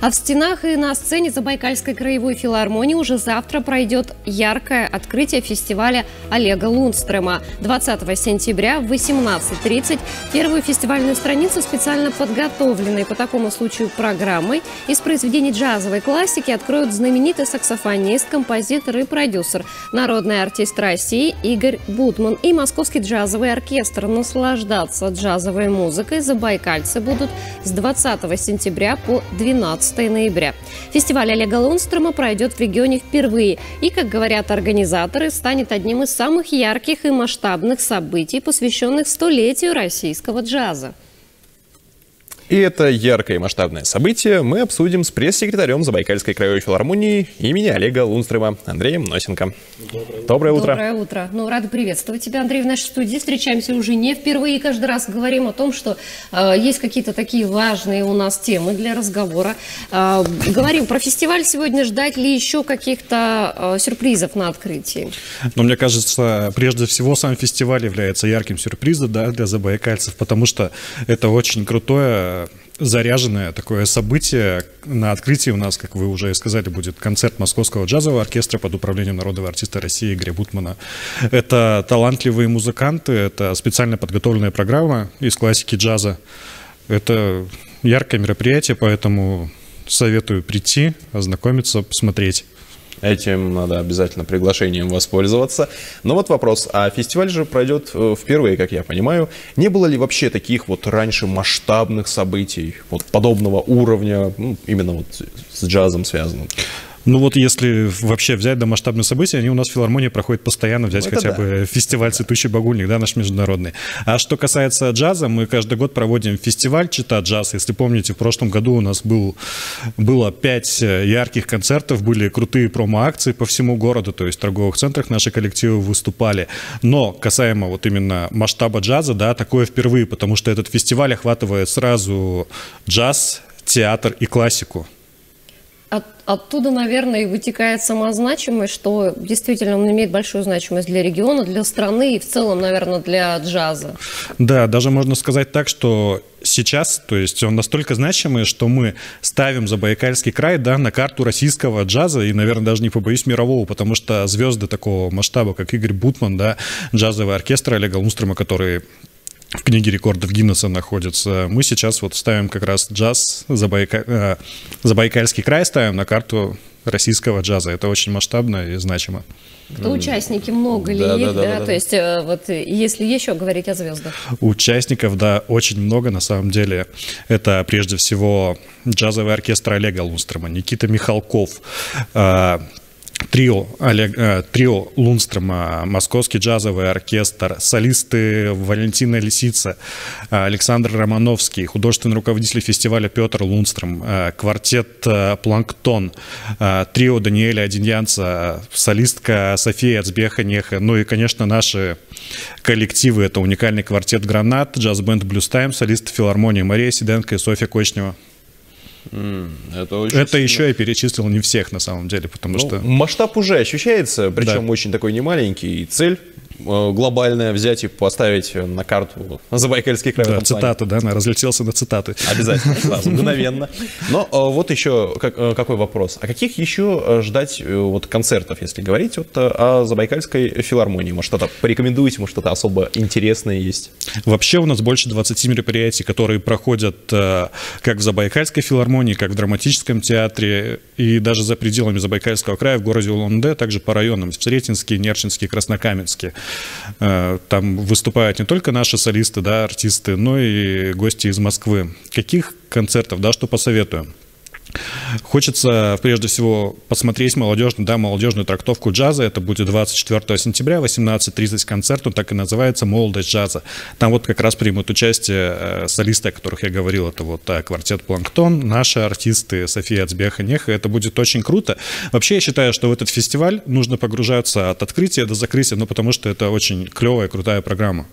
А в стенах и на сцене Забайкальской краевой филармонии уже завтра пройдет яркое открытие фестиваля Олега Лунстрема. 20 сентября в 18.30 первую фестивальную страницу специально подготовленной по такому случаю программой из произведений джазовой классики откроют знаменитый саксофонист, композитор и продюсер, народный артист России Игорь Бутман и Московский джазовый оркестр. Наслаждаться джазовой музыкой забайкальцы будут с 20 сентября по 12 ноября. Фестиваль Олега Лунстрома пройдет в регионе впервые и, как говорят организаторы, станет одним из самых ярких и масштабных событий, посвященных столетию российского джаза. И это яркое и масштабное событие мы обсудим с пресс-секретарем Забайкальской краевой филармонии имени Олега Лунстрема Андреем Носенко. Доброе, Доброе утро. Доброе утро. Ну, рада приветствовать тебя, Андрей, в нашей студии. Встречаемся уже не впервые. Каждый раз говорим о том, что э, есть какие-то такие важные у нас темы для разговора. Э, говорим про фестиваль сегодня. Ждать ли еще каких-то э, сюрпризов на открытии? Ну, мне кажется, прежде всего сам фестиваль является ярким сюрпризом да, для забайкальцев, потому что это очень крутое заряженное такое событие. На открытии у нас, как вы уже сказали, будет концерт Московского джазового оркестра под управлением народного артиста России Игоря Бутмана. Это талантливые музыканты, это специально подготовленная программа из классики джаза. Это яркое мероприятие, поэтому советую прийти, ознакомиться, посмотреть. Этим надо обязательно приглашением воспользоваться. Но вот вопрос, а фестиваль же пройдет э, впервые, как я понимаю. Не было ли вообще таких вот раньше масштабных событий, вот подобного уровня, ну, именно вот с джазом связанных? Ну вот если вообще взять до масштабные события, они у нас в филармонии проходят постоянно, взять ну, хотя да. бы фестиваль «Цветущий багульник», да, наш международный. А что касается джаза, мы каждый год проводим фестиваль «Чита джаз». Если помните, в прошлом году у нас был, было пять э, ярких концертов, были крутые промо-акции по всему городу, то есть в торговых центрах наши коллективы выступали. Но касаемо вот именно масштаба джаза, да, такое впервые, потому что этот фестиваль охватывает сразу джаз, театр и классику. От, оттуда, наверное, и вытекает сама значимость, что действительно он имеет большую значимость для региона, для страны и в целом, наверное, для джаза. Да, даже можно сказать так, что сейчас, то есть он настолько значимый, что мы ставим Забайкальский край да, на карту российского джаза и, наверное, даже не побоюсь мирового, потому что звезды такого масштаба, как Игорь Бутман, да, джазовый оркестр Олега Лунстрома, который в книге рекордов Гиннесса находится. Мы сейчас вот ставим как раз джаз, Забайка... Э, Забайкальский край ставим на карту российского джаза. Это очень масштабно и значимо. Кто участники, много ли да, их, да, да, да, да? То есть, э, вот если еще говорить о звездах. Участников, да, очень много на самом деле. Это прежде всего джазовый оркестр Олега Лунстрома, Никита Михалков, э, трио, Олег, э, трио Лунстрома, Московский джазовый оркестр, солисты Валентина Лисица, э, Александр Романовский, художественный руководитель фестиваля Петр Лунстром, э, квартет э, Планктон, э, трио Даниэля Одиньянца, солистка София Ацбеха-Неха, ну и, конечно, наши коллективы. Это уникальный квартет «Гранат», джаз-бенд «Блюз Тайм», солисты филармонии Мария Сиденко и Софья Кочнева. Это, очень это еще я перечислил не всех на самом деле, потому ну, что... Масштаб уже ощущается, причем да. очень такой немаленький. И цель глобальное взять и поставить на карту Забайкальский край. Да, цитаты, да, она разлетелся на цитаты. Обязательно, сразу, мгновенно. Но э, вот еще э, какой вопрос. А каких еще ждать вот концертов, если говорить вот о Забайкальской филармонии? Может, что-то порекомендуете, может, что-то особо интересное есть? Вообще у нас больше 20 мероприятий, которые проходят как в Забайкальской филармонии, как в драматическом театре и даже за пределами Забайкальского края в городе Улан-Удэ, также по районам, в Сретенске, Нерчинске, Краснокаменске. Э, там выступают не только наши солисты, да, артисты, но и гости из Москвы. Каких концертов, да, что посоветую? Хочется, прежде всего, посмотреть молодежную, да, молодежную трактовку джаза. Это будет 24 сентября, 18.30 концерт. Он так и называется «Молодость джаза». Там вот как раз примут участие э, солисты, о которых я говорил. Это вот э, квартет «Планктон», наши артисты София Ацбеха Неха. Это будет очень круто. Вообще, я считаю, что в этот фестиваль нужно погружаться от открытия до закрытия, ну, потому что это очень клевая, крутая программа.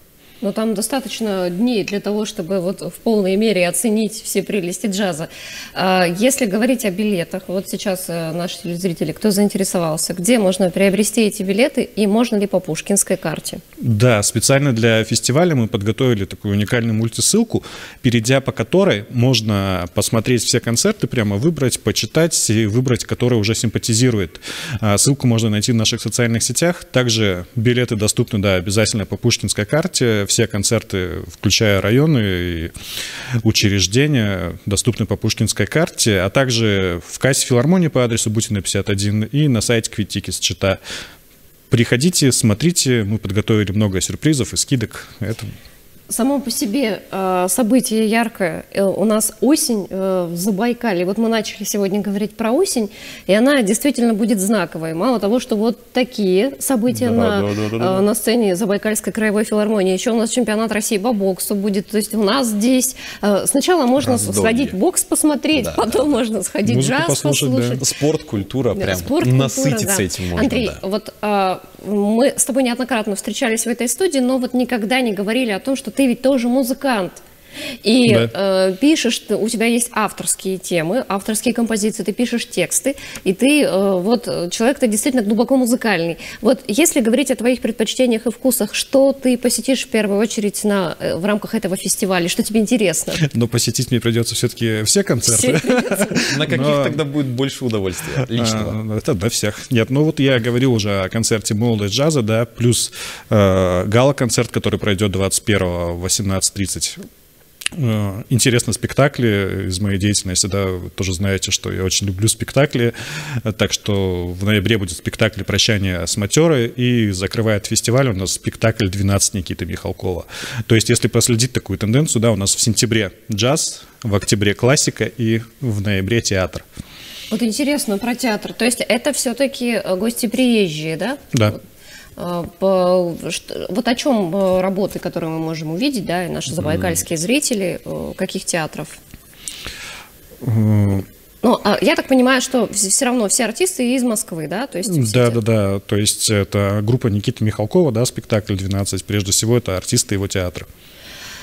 Но там достаточно дней для того, чтобы вот в полной мере оценить все прелести джаза. А, если говорить о билетах, вот сейчас э, наши телезрители, кто заинтересовался, где можно приобрести эти билеты и можно ли по пушкинской карте? Да, специально для фестиваля мы подготовили такую уникальную мультисылку, перейдя по которой можно посмотреть все концерты, прямо выбрать, почитать и выбрать, который уже симпатизирует. А, ссылку можно найти в наших социальных сетях. Также билеты доступны, да, обязательно по пушкинской карте все концерты, включая районы и учреждения, доступны по пушкинской карте, а также в кассе филармонии по адресу Бутина 51 и на сайте Квитикис чита. Приходите, смотрите, мы подготовили много сюрпризов и скидок. Это само по себе э, событие яркое. Э, у нас осень э, в Забайкале. Вот мы начали сегодня говорить про осень, и она действительно будет знаковой. Мало того, что вот такие события да, на, да, да, да, да. на сцене Забайкальской краевой филармонии. Еще у нас чемпионат России по боксу будет. То есть у нас здесь сначала можно Раздолье. сходить бокс посмотреть, да, потом да. можно сходить Музыку джаз послушать. послушать. Да. Спорт, культура, да, прям спорт, насытиться культура, да. этим можно. Андрей, да. вот мы с тобой неоднократно встречались в этой студии, но вот никогда не говорили о том, что ты ведь тоже музыкант. И да. э, пишешь, у тебя есть авторские темы, авторские композиции, ты пишешь тексты, и ты э, вот человек, ты действительно глубоко музыкальный. Вот если говорить о твоих предпочтениях и вкусах, что ты посетишь в первую очередь на, э, в рамках этого фестиваля, что тебе интересно? Но посетить мне придется все-таки все концерты. На каких тогда будет больше удовольствия личного? А, это для всех. Нет, ну вот я говорил уже о концерте «Молодость джаза», да, плюс э, гала-концерт, который пройдет 21 в 18.30 Э, интересно спектакли из моей деятельности, да, вы тоже знаете, что я очень люблю спектакли, так что в ноябре будет спектакль «Прощание с матерой» и закрывает фестиваль у нас спектакль «12» Никиты Михалкова. То есть, если проследить такую тенденцию, да, у нас в сентябре джаз, в октябре классика и в ноябре театр. Вот интересно про театр. То есть это все-таки гости приезжие, да? Да. А, вот о чем э, работы, которые мы можем увидеть, да, и наши забайкальские зрители, э, каких театров? Ну, а я так понимаю, что все равно все артисты из Москвы, да? То есть да, да, да. То есть это группа Никиты Михалкова, да, спектакль 12. Прежде всего, это артисты его театра.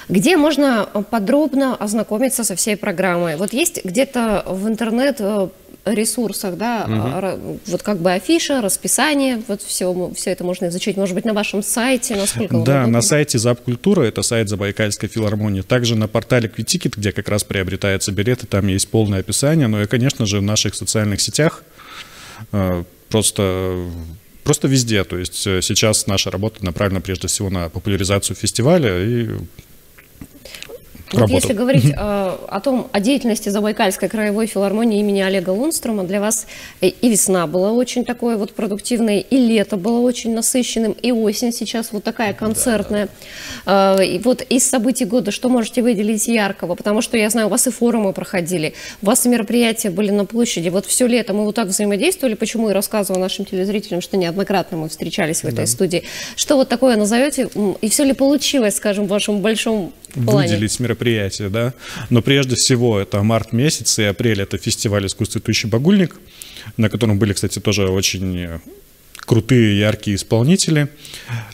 Где можно подробно ознакомиться со всей программой? Вот есть где-то в интернет э, ресурсах, да, угу. вот как бы афиша, расписание, вот все, все это можно изучить, может быть, на вашем сайте, насколько Да, на сайте Запкультура, это сайт Забайкальской филармонии, также на портале Квитикет, где как раз приобретаются билеты, там есть полное описание, ну и, конечно же, в наших социальных сетях э, просто просто везде. То есть э, сейчас наша работа направлена прежде всего на популяризацию фестиваля и вот если говорить э, о том, о деятельности Забайкальской краевой филармонии имени Олега Лунстрома, для вас и весна была очень такой вот продуктивной, и лето было очень насыщенным, и осень сейчас вот такая концертная. Да. Э, и вот из событий года что можете выделить яркого? Потому что я знаю, у вас и форумы проходили, у вас и мероприятия были на площади. Вот все лето мы вот так взаимодействовали, почему и рассказывала нашим телезрителям, что неоднократно мы встречались в этой да. студии. Что вот такое назовете? И все ли получилось, скажем, в вашем большом Выделить мероприятие да. Но прежде всего это март месяц и апрель это фестиваль искусствующий багульник, на котором были, кстати, тоже очень крутые, яркие исполнители.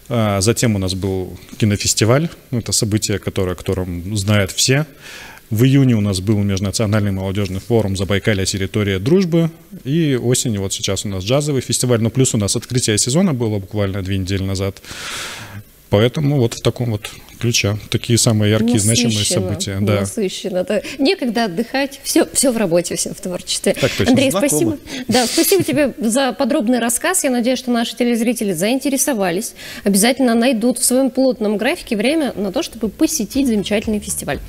А затем у нас был кинофестиваль, это событие, которое, о котором знают все. В июне у нас был межнациональный молодежный форум «Забайкалья. Территория дружбы». И осенью, вот сейчас у нас джазовый фестиваль. Но плюс у нас открытие сезона было буквально две недели назад. Поэтому вот в таком вот ключа. Такие самые яркие, насыщенно, значимые события. Да. Насыщенно. Это некогда отдыхать. Все, все в работе, все в творчестве. Так точно. Андрей, Знакомо. спасибо. Да, спасибо тебе за подробный рассказ. Я надеюсь, что наши телезрители заинтересовались. Обязательно найдут в своем плотном графике время на то, чтобы посетить замечательный фестиваль.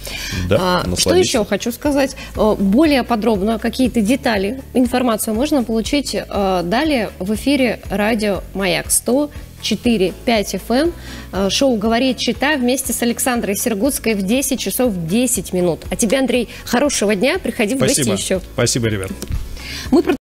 Да, а, что еще хочу сказать? Более подробно какие-то детали, информацию можно получить а, далее в эфире радио «Маяк» 100 4-5 FM. Э, шоу «Говорит, читай» вместе с Александрой Сергутской в 10 часов 10 минут. А тебе, Андрей, хорошего дня. Приходи в Спасибо. гости еще. Спасибо, ребят. Мы